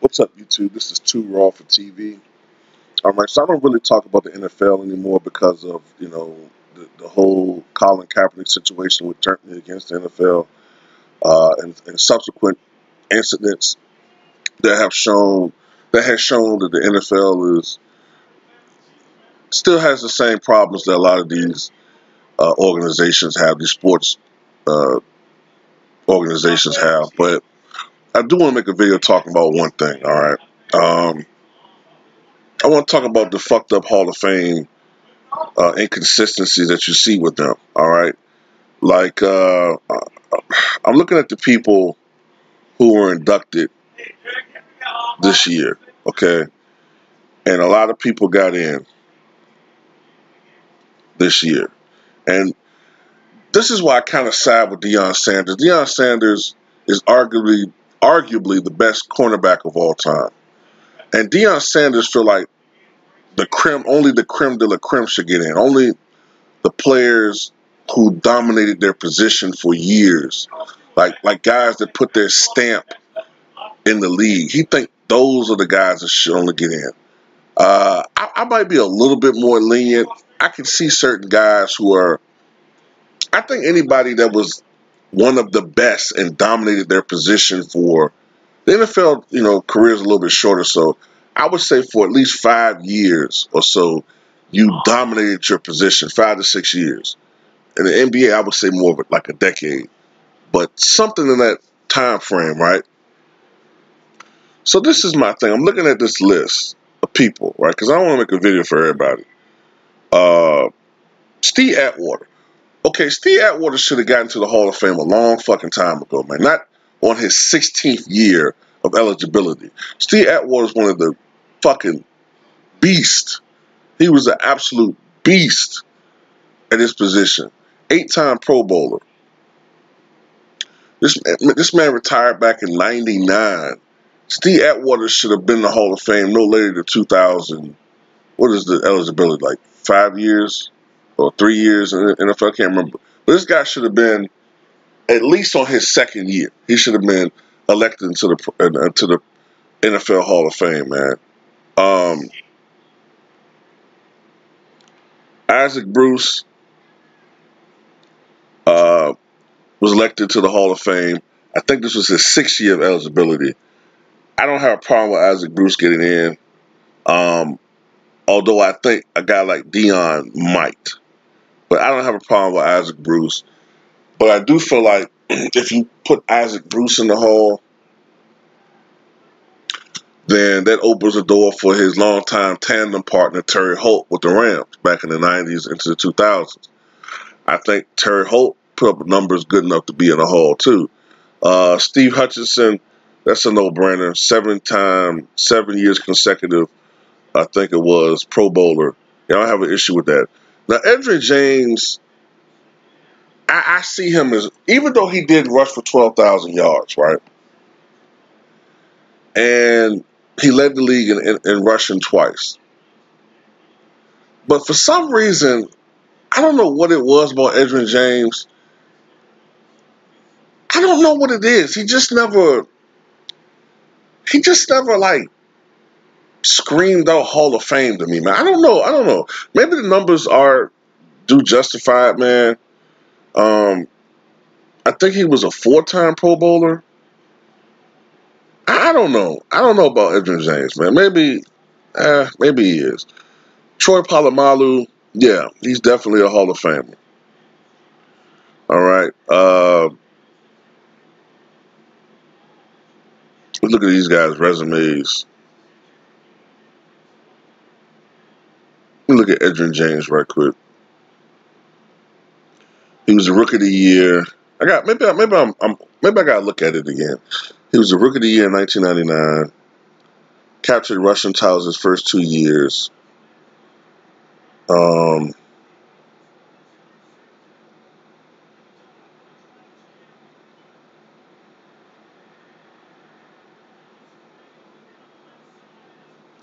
What's up, YouTube? This is Too Raw for TV. All right, so I don't really talk about the NFL anymore because of you know the, the whole Colin Kaepernick situation with turning against the NFL uh, and, and subsequent incidents that have shown that has shown that the NFL is still has the same problems that a lot of these uh, organizations have, these sports uh, organizations have. But I do want to make a video talking about one thing. All right, um, I want to talk about the fucked up Hall of Fame uh, inconsistencies that you see with them. All right, like uh, I'm looking at the people who were inducted this year. Okay, and a lot of people got in this year, and this is why I kind of side with Deion Sanders. Deion Sanders is arguably arguably the best cornerback of all time. And Deion Sanders feel like the creme, only the creme de la creme should get in. Only the players who dominated their position for years, like like guys that put their stamp in the league. He think those are the guys that should only get in. Uh, I, I might be a little bit more lenient. I can see certain guys who are. I think anybody that was one of the best and dominated their position for the NFL, you know, career is a little bit shorter. So I would say for at least five years or so, you dominated your position, five to six years. In the NBA, I would say more of like a decade, but something in that time frame, right? So this is my thing. I'm looking at this list of people, right? Because I want to make a video for everybody. Uh, Steve Atwater. Okay, Steve Atwater should have gotten to the Hall of Fame a long fucking time ago, man. Not on his 16th year of eligibility. Steve Atwater is one of the fucking beasts. He was an absolute beast at his position. Eight-time Pro Bowler. This this man retired back in '99. Steve Atwater should have been in the Hall of Fame no later than 2000. What is the eligibility like? Five years? Or three years in the NFL. I can't remember. But this guy should have been at least on his second year. He should have been elected into the uh, to the NFL Hall of Fame, man. Um, Isaac Bruce uh, was elected to the Hall of Fame. I think this was his sixth year of eligibility. I don't have a problem with Isaac Bruce getting in. Um, although I think a guy like Deion might. But I don't have a problem with Isaac Bruce. But I do feel like if you put Isaac Bruce in the hall, then that opens the door for his longtime tandem partner Torry Holt with the Rams back in the 90s into the 2000s. I think Torry Holt put up numbers good enough to be in the hall too. Uh, Steve Hutchinson, that's a no-brainer. Seven time, seven years consecutive, I think it was Pro Bowler. Yeah, I don't have an issue with that. Now, Edgerrin James, I, I see him as, even though he did rush for 12,000 yards, right? And he led the league in, in, in rushing twice. But for some reason, I don't know what it was about Edgerrin James. I don't know what it is. He just never, he just never like screamed out Hall of Fame to me, man. I don't know. I don't know. Maybe the numbers are do justify it, man. Um, I think he was a four-time Pro Bowler. I, don't know. I don't know about Edgerrin James, man. Maybe, uh, maybe he is. Troy Polamalu, yeah, he's definitely a Hall of Famer. All right. Uh, look at these guys' resumes. Look at Edgerrin James right quick. He was a rookie of the year. I got maybe maybe I'm, I'm maybe I gotta look at it again. He was a rookie of the year in 1999. Captured rushing titles his first two years. Um,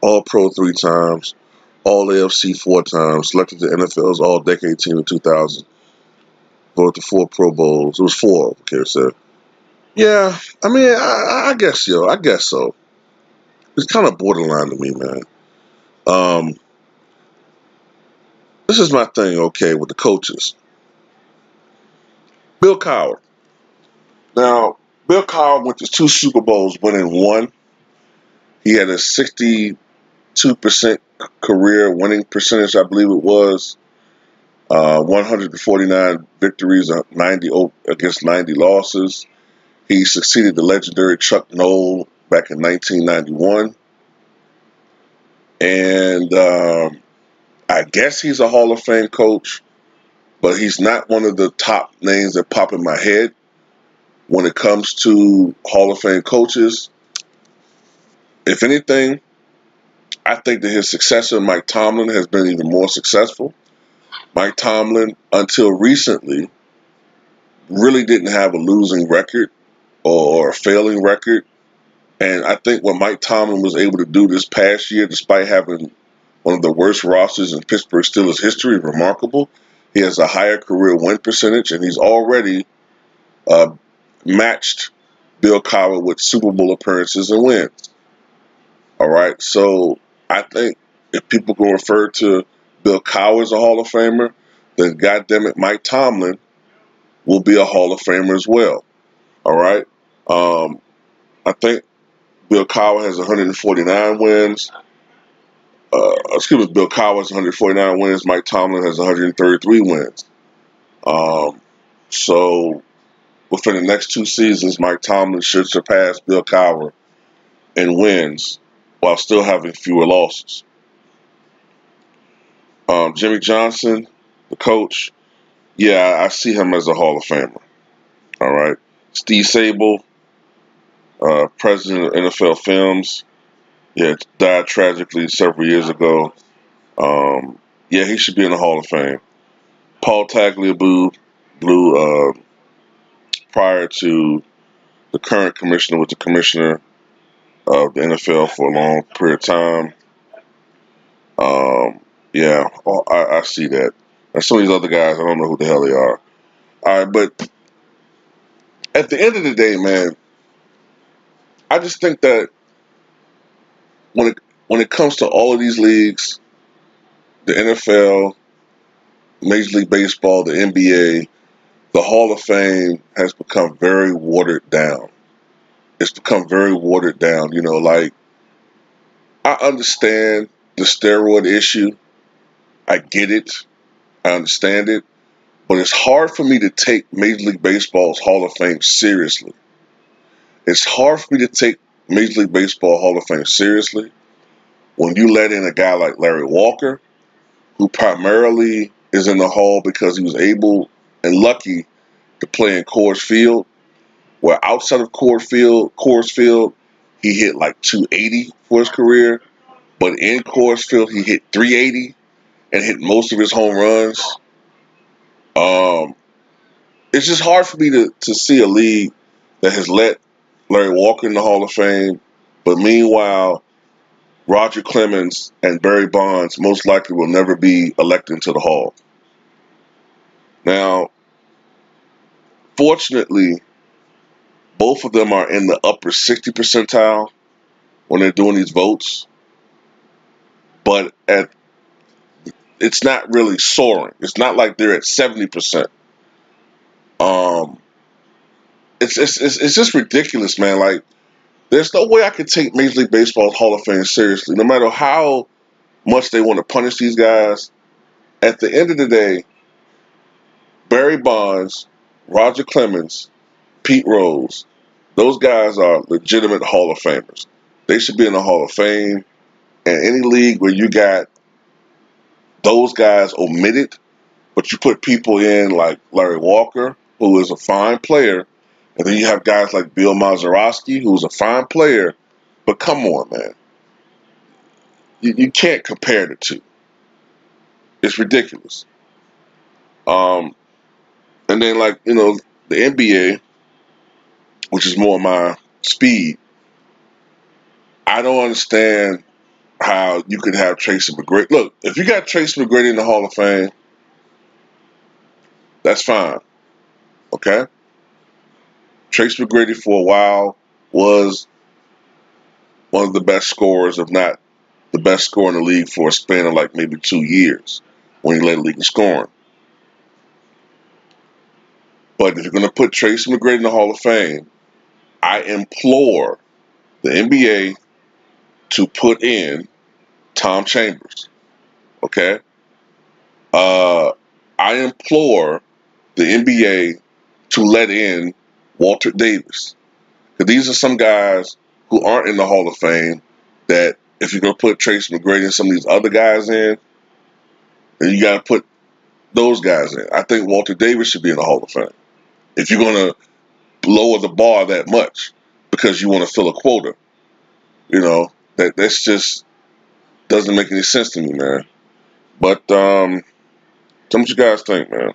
All Pro three times. All AFC four times, selected the NFL's All Decade Team in 2000. Voted to four Pro Bowls. It was four, okay, so. Yeah, I mean, I, I guess so. I guess so. it's kind of borderline to me, man. Um, this is my thing, okay, with the coaches. Bill Cowher. Now, Bill Cowher went to two Super Bowls, winning one. He had a 62% career winning percentage, I believe it was. Uh, 149 victories, uh, 90 against 90 losses. He succeeded the legendary Chuck Noll back in 1991. And um, I guess he's a Hall of Fame coach, but he's not one of the top names that pop in my head when it comes to Hall of Fame coaches. If anything, I think that his successor, Mike Tomlin, has been even more successful. Mike Tomlin, until recently, really didn't have a losing record or a failing record. And I think what Mike Tomlin was able to do this past year, despite having one of the worst rosters in Pittsburgh Steelers history, is remarkable. He has a higher career win percentage, and he's already uh, matched Bill Cowher with Super Bowl appearances and wins. All right, so I think if people can refer to Bill Cowher as a Hall of Famer, then goddamn it, Mike Tomlin will be a Hall of Famer as well. All right, um, I think Bill Cowher has 149 wins. Uh, excuse me, Bill Cowher has 149 wins. Mike Tomlin has 133 wins. Um, so within the next two seasons, Mike Tomlin should surpass Bill Cowher in wins while still having fewer losses. Um, Jimmy Johnson, the coach, yeah, I see him as a Hall of Famer. All right. Steve Sabol, uh, president of NFL Films, yeah, died tragically several years ago. Um, yeah, he should be in the Hall of Fame. Paul Tagliabue blew uh, prior to the current commissioner was the commissioner of the NFL for a long period of time. Um, yeah, I, I, see that. And some of these other guys, I don't know who the hell they are. All right, but at the end of the day, man, I just think that when it when it comes to all of these leagues, the NFL, Major League Baseball, the NBA, the Hall of Fame has become very watered down. It's become very watered down. You know, like I understand the steroid issue. I get it. I understand it. But it's hard for me to take Major League Baseball's Hall of Fame seriously. It's hard for me to take Major League Baseball Hall of Fame seriously when you let in a guy like Larry Walker, who primarily is in the Hall because he was able and lucky to play in Coors Field, where outside of Coors Field, Coors Field, he hit like 280 for his career, but in Coors Field he hit 380 and hit most of his home runs. Um, it's just hard for me to, to see a league that has let Larry Walker in the Hall of Fame, but meanwhile, Roger Clemens and Barry Bonds most likely will never be elected into the Hall. Now, fortunately, both of them are in the upper 60 percentile when they're doing these votes. But at it's not really soaring. It's not like they're at 70%. Um it's it's it's, it's just ridiculous, man. Like there's no way I could take Major League Baseball's Hall of Fame seriously, no matter how much they want to punish these guys. At the end of the day, Barry Bonds Roger Clemens, Pete Rose, those guys are legitimate Hall of Famers. They should be in the Hall of Fame. And any league where you got those guys omitted, but you put people in like Larry Walker, who is a fine player, and then you have guys like Bill Mazeroski, who's a fine player, but come on, man. You, you can't compare the two. It's ridiculous. Um, and then like, you know, the NBA, which is more my speed, I don't understand how you could have Tracy McGrady. Look, if you got Tracy McGrady in the Hall of Fame, that's fine. Okay? Tracy McGrady for a while was one of the best scorers, if not the best scorer in the league for a span of like maybe two years when he led the league in scoring. But if you're going to put Tracy McGrady in the Hall of Fame, I implore the NBA to put in Tom Chambers. Okay? Uh, I implore the NBA to let in Walter Davis. These are some guys who aren't in the Hall of Fame that if you're going to put Trace McGrady and some of these other guys in, then you got to put those guys in. I think Walter Davis should be in the Hall of Fame. If you're going to lower the bar that much because you want to fill a quota, you know, that that's just doesn't make any sense to me, man. But um, tell me what you guys think, man.